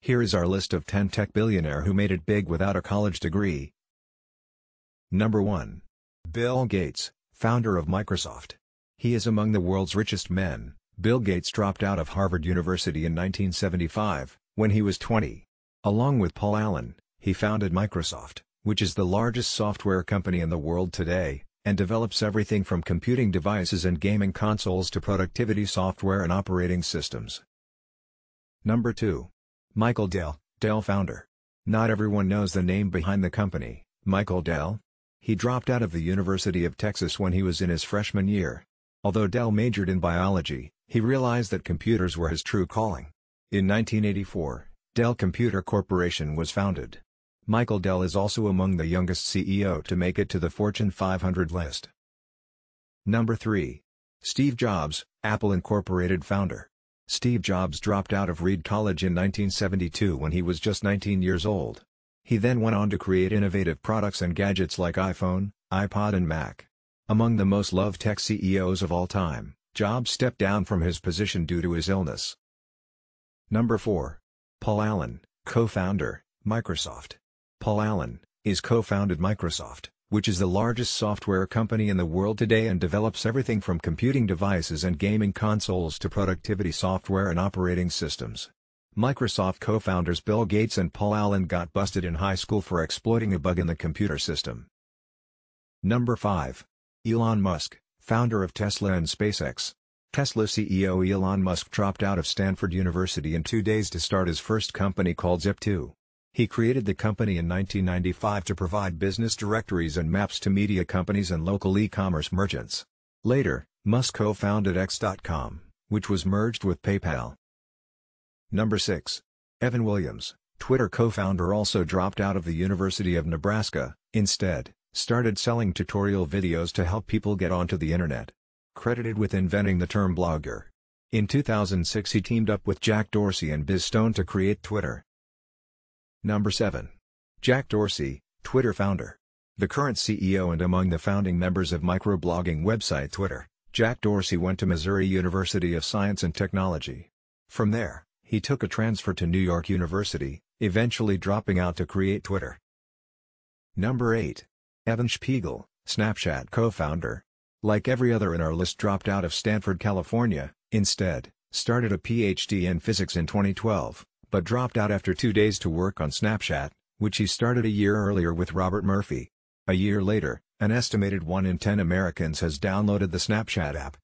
Here is our list of 10 tech billionaire who made it big without a college degree. Number 1. Bill Gates, founder of Microsoft. He is among the world's richest men. Bill Gates dropped out of Harvard University in 1975, when he was 20. Along with Paul Allen, he founded Microsoft, which is the largest software company in the world today, and develops everything from computing devices and gaming consoles to productivity software and operating systems. Number 2. Michael Dell, Dell founder. Not everyone knows the name behind the company, Michael Dell. He dropped out of the University of Texas when he was in his freshman year. Although Dell majored in biology, he realized that computers were his true calling. In 1984, Dell Computer Corporation was founded. Michael Dell is also among the youngest CEO to make it to the Fortune 500 list. Number 3. Steve Jobs, Apple Incorporated founder. Steve Jobs dropped out of Reed College in 1972 when he was just 19 years old. He then went on to create innovative products and gadgets like iPhone, iPod and Mac. Among the most loved tech CEOs of all time, Jobs stepped down from his position due to his illness. Number 4. Paul Allen, co-founder, Microsoft. Paul Allen, is co-founded Microsoft which is the largest software company in the world today and develops everything from computing devices and gaming consoles to productivity software and operating systems. Microsoft co-founders Bill Gates and Paul Allen got busted in high school for exploiting a bug in the computer system. Number 5. Elon Musk, founder of Tesla and SpaceX. Tesla CEO Elon Musk dropped out of Stanford University in two days to start his first company called Zip2. He created the company in 1995 to provide business directories and maps to media companies and local e-commerce merchants. Later, Musk co-founded X.com, which was merged with PayPal. Number 6. Evan Williams, Twitter co-founder also dropped out of the University of Nebraska, instead, started selling tutorial videos to help people get onto the internet. Credited with inventing the term blogger. In 2006 he teamed up with Jack Dorsey and Biz Stone to create Twitter. Number 7. Jack Dorsey, Twitter founder. The current CEO and among the founding members of microblogging website Twitter, Jack Dorsey went to Missouri University of Science and Technology. From there, he took a transfer to New York University, eventually dropping out to create Twitter. Number 8. Evan Spiegel, Snapchat co-founder. Like every other in our list dropped out of Stanford, California, instead, started a PhD in physics in 2012 but dropped out after two days to work on Snapchat, which he started a year earlier with Robert Murphy. A year later, an estimated 1 in 10 Americans has downloaded the Snapchat app.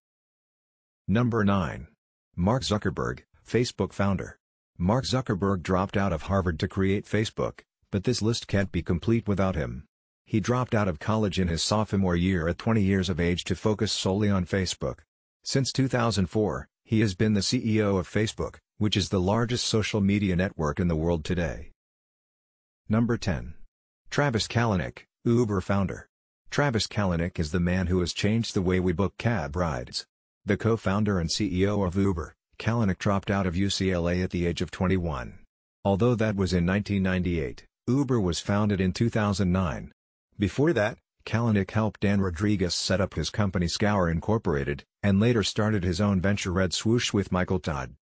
Number 9. Mark Zuckerberg, Facebook founder. Mark Zuckerberg dropped out of Harvard to create Facebook, but this list can't be complete without him. He dropped out of college in his sophomore year at 20 years of age to focus solely on Facebook. Since 2004, he has been the CEO of Facebook, which is the largest social media network in the world today. Number 10. Travis Kalanick, Uber founder. Travis Kalanick is the man who has changed the way we book cab rides. The co-founder and CEO of Uber, Kalanick dropped out of UCLA at the age of 21. Although that was in 1998, Uber was founded in 2009. Before that, Kalanick helped Dan Rodriguez set up his company Scour Incorporated, and later started his own venture Red Swoosh with Michael Todd.